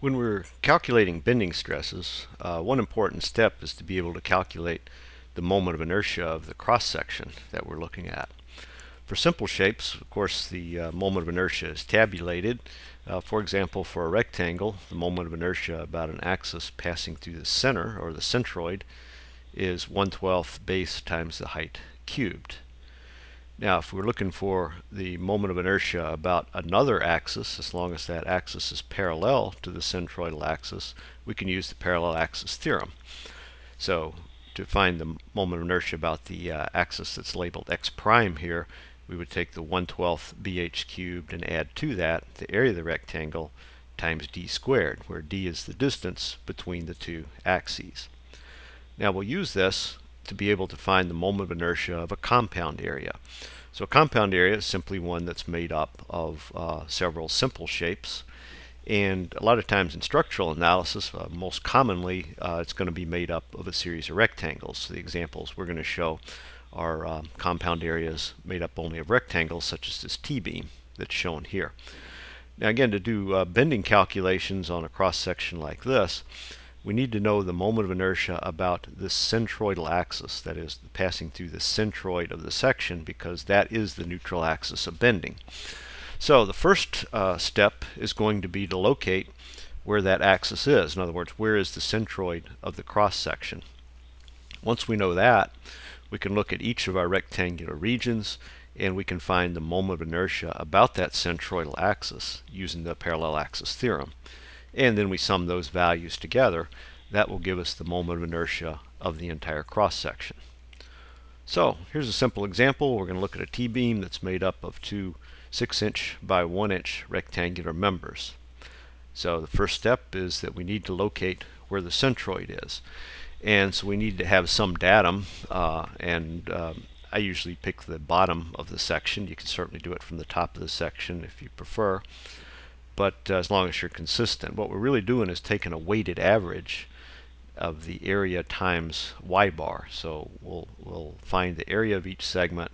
When we're calculating bending stresses, uh, one important step is to be able to calculate the moment of inertia of the cross section that we're looking at. For simple shapes, of course, the uh, moment of inertia is tabulated. Uh, for example, for a rectangle, the moment of inertia about an axis passing through the center, or the centroid, is 1 12th base times the height cubed. Now, if we're looking for the moment of inertia about another axis, as long as that axis is parallel to the centroidal axis, we can use the parallel axis theorem. So, to find the moment of inertia about the uh, axis that's labeled x prime here, we would take the 1 12th bh cubed and add to that the area of the rectangle times d squared, where d is the distance between the two axes. Now we'll use this to be able to find the moment of inertia of a compound area. So a compound area is simply one that's made up of uh, several simple shapes. And a lot of times in structural analysis, uh, most commonly, uh, it's going to be made up of a series of rectangles. So the examples we're going to show are um, compound areas made up only of rectangles, such as this T-beam that's shown here. Now again, to do uh, bending calculations on a cross-section like this, we need to know the moment of inertia about the centroidal axis, that is, passing through the centroid of the section, because that is the neutral axis of bending. So the first uh, step is going to be to locate where that axis is. In other words, where is the centroid of the cross section? Once we know that, we can look at each of our rectangular regions and we can find the moment of inertia about that centroidal axis using the parallel axis theorem and then we sum those values together, that will give us the moment of inertia of the entire cross section. So here's a simple example. We're going to look at a T-beam that's made up of two 6 inch by 1 inch rectangular members. So the first step is that we need to locate where the centroid is. And so we need to have some datum, uh, and um, I usually pick the bottom of the section. You can certainly do it from the top of the section if you prefer but uh, as long as you're consistent. What we're really doing is taking a weighted average of the area times y bar. So we'll, we'll find the area of each segment,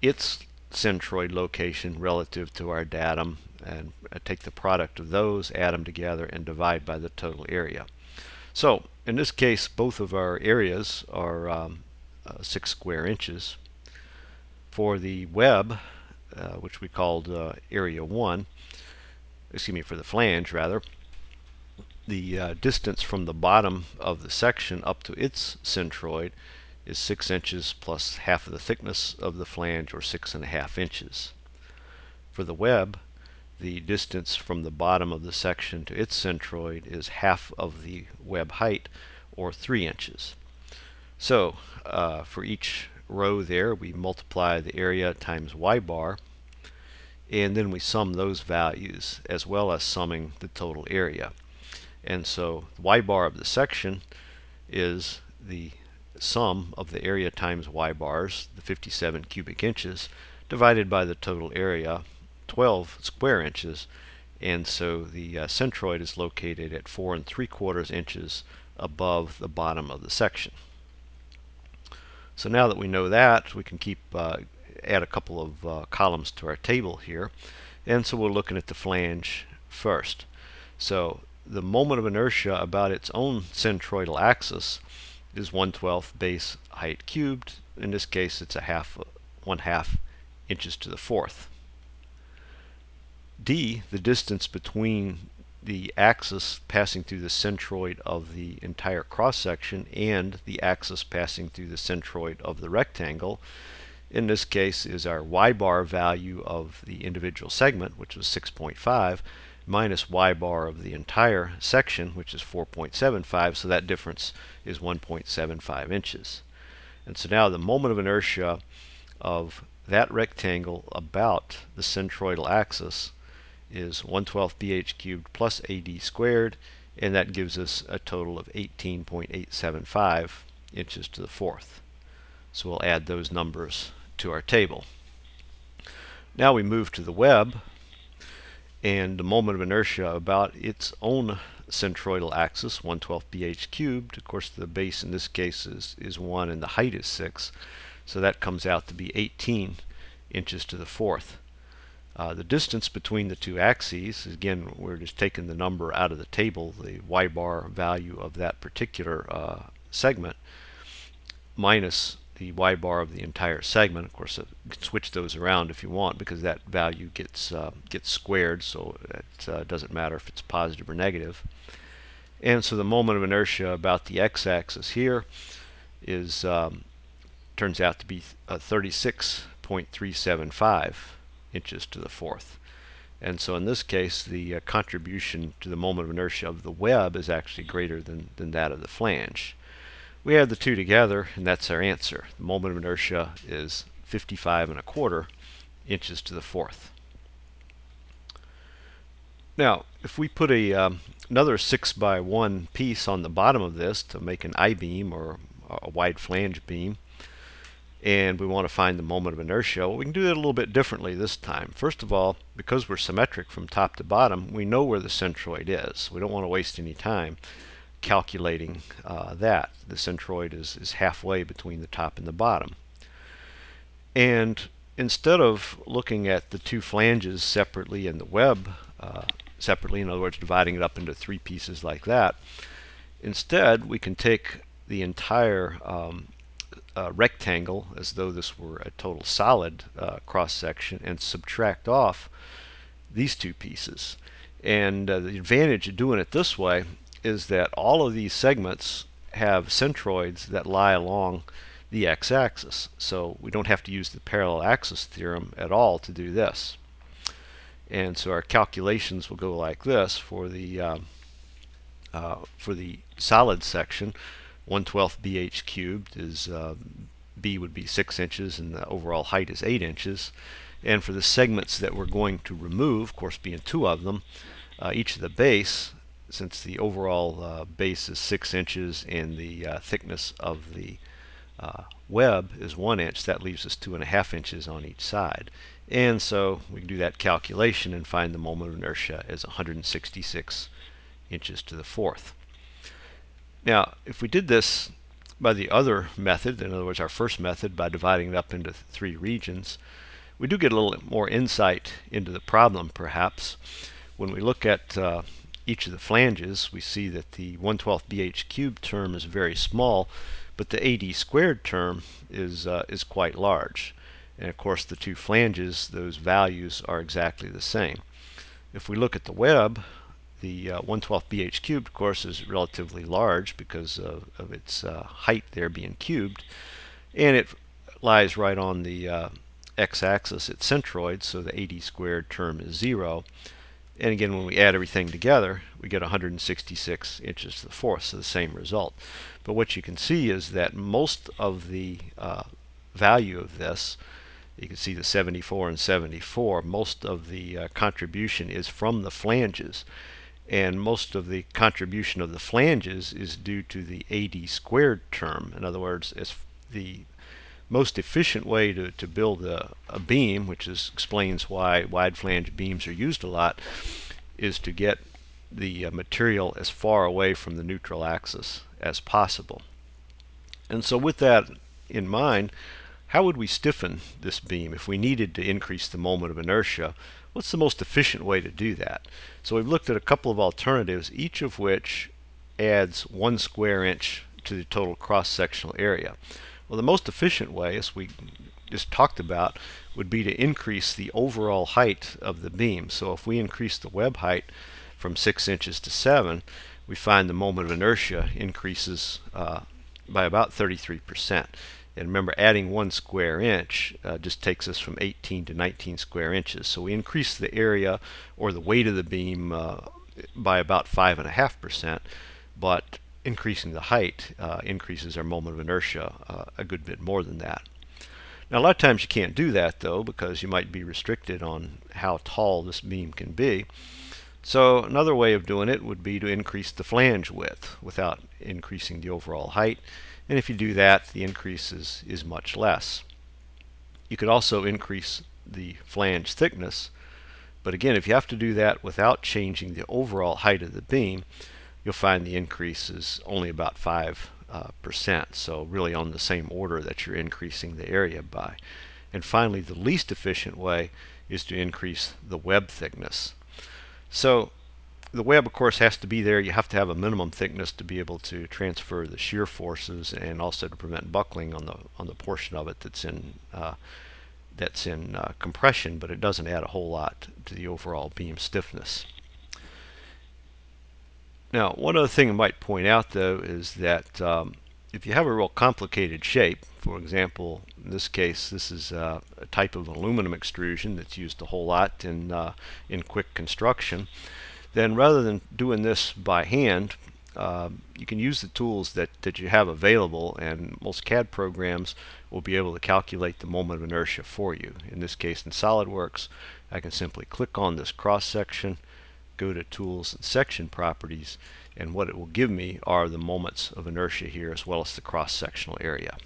its centroid location relative to our datum, and uh, take the product of those, add them together, and divide by the total area. So in this case, both of our areas are um, uh, 6 square inches. For the web, uh, which we called uh, area 1, excuse me, for the flange rather, the uh, distance from the bottom of the section up to its centroid is 6 inches plus half of the thickness of the flange or 6.5 inches. For the web, the distance from the bottom of the section to its centroid is half of the web height or 3 inches. So uh, for each row there we multiply the area times y bar and then we sum those values as well as summing the total area. And so the y bar of the section is the sum of the area times y bars, the 57 cubic inches, divided by the total area, 12 square inches, and so the uh, centroid is located at 4 and 3 quarters inches above the bottom of the section. So now that we know that, we can keep uh, add a couple of uh, columns to our table here. And so we're looking at the flange first. So the moment of inertia about its own centroidal axis is 1 12th base height cubed. In this case, it's a half, one half inches to the fourth. D, the distance between the axis passing through the centroid of the entire cross section and the axis passing through the centroid of the rectangle in this case is our y bar value of the individual segment, which was 6.5, minus y bar of the entire section, which is 4.75, so that difference is 1.75 inches. And so now the moment of inertia of that rectangle about the centroidal axis is 1 12th bh cubed plus ad squared, and that gives us a total of 18.875 inches to the fourth. So we'll add those numbers to our table. Now we move to the web and the moment of inertia about its own centroidal axis, 112 bh cubed. Of course, the base in this case is, is 1 and the height is 6. So that comes out to be 18 inches to the fourth. Uh, the distance between the two axes, again, we're just taking the number out of the table, the y bar value of that particular uh, segment, minus the y bar of the entire segment. Of course, uh, you can switch those around if you want because that value gets uh, gets squared, so it uh, doesn't matter if it's positive or negative. And so the moment of inertia about the x-axis here is um, turns out to be uh, 36.375 inches to the fourth. And so in this case, the uh, contribution to the moment of inertia of the web is actually greater than, than that of the flange. We add the two together, and that's our answer. The moment of inertia is 55 and a quarter inches to the fourth. Now, if we put a um, another 6 by 1 piece on the bottom of this to make an I-beam or a wide flange beam, and we want to find the moment of inertia, well, we can do that a little bit differently this time. First of all, because we're symmetric from top to bottom, we know where the centroid is. We don't want to waste any time calculating uh, that. The centroid is, is halfway between the top and the bottom. And instead of looking at the two flanges separately in the web uh, separately, in other words, dividing it up into three pieces like that, instead we can take the entire um, uh, rectangle as though this were a total solid uh, cross section and subtract off these two pieces. And uh, the advantage of doing it this way is that all of these segments have centroids that lie along the x-axis. So we don't have to use the parallel axis theorem at all to do this. And so our calculations will go like this for the um, uh, for the solid section. 1 12th bh cubed is uh, b would be 6 inches and the overall height is 8 inches. And for the segments that we're going to remove, of course being two of them, uh, each of the base, since the overall uh, base is 6 inches and the uh, thickness of the uh, web is 1 inch, that leaves us 2.5 inches on each side. And so we can do that calculation and find the moment of inertia as 166 inches to the fourth. Now, if we did this by the other method, in other words, our first method by dividing it up into three regions, we do get a little more insight into the problem, perhaps. When we look at uh, each of the flanges, we see that the 1 12th BH cubed term is very small, but the AD squared term is, uh, is quite large. And of course, the two flanges, those values are exactly the same. If we look at the web, the uh, 1 12th BH cubed, of course, is relatively large because of, of its uh, height there being cubed. And it lies right on the uh, x-axis at centroid, so the AD squared term is 0. And again, when we add everything together, we get 166 inches to the fourth, so the same result. But what you can see is that most of the uh, value of this, you can see the 74 and 74, most of the uh, contribution is from the flanges and most of the contribution of the flanges is due to the AD squared term. In other words, it's the most efficient way to, to build a, a beam, which is, explains why wide flange beams are used a lot, is to get the uh, material as far away from the neutral axis as possible. And so with that in mind, how would we stiffen this beam if we needed to increase the moment of inertia What's the most efficient way to do that? So we've looked at a couple of alternatives, each of which adds one square inch to the total cross-sectional area. Well, the most efficient way, as we just talked about, would be to increase the overall height of the beam. So if we increase the web height from 6 inches to 7, we find the moment of inertia increases uh, by about 33%. And remember, adding one square inch uh, just takes us from 18 to 19 square inches. So we increase the area or the weight of the beam uh, by about 5.5%, but increasing the height uh, increases our moment of inertia uh, a good bit more than that. Now, a lot of times you can't do that, though, because you might be restricted on how tall this beam can be. So another way of doing it would be to increase the flange width without increasing the overall height. And if you do that, the increase is, is much less. You could also increase the flange thickness, but again, if you have to do that without changing the overall height of the beam, you'll find the increase is only about 5. Uh, percent, so really on the same order that you're increasing the area by. And finally, the least efficient way is to increase the web thickness. So the web of course has to be there. You have to have a minimum thickness to be able to transfer the shear forces and also to prevent buckling on the on the portion of it that's in uh, that's in uh, compression, but it doesn't add a whole lot to the overall beam stiffness. Now, one other thing I might point out though is that um, if you have a real complicated shape, for example, in this case, this is uh, a type of aluminum extrusion that's used a whole lot in uh, in quick construction then rather than doing this by hand, uh, you can use the tools that, that you have available and most CAD programs will be able to calculate the moment of inertia for you. In this case in SolidWorks I can simply click on this cross section, go to tools and section properties and what it will give me are the moments of inertia here as well as the cross sectional area.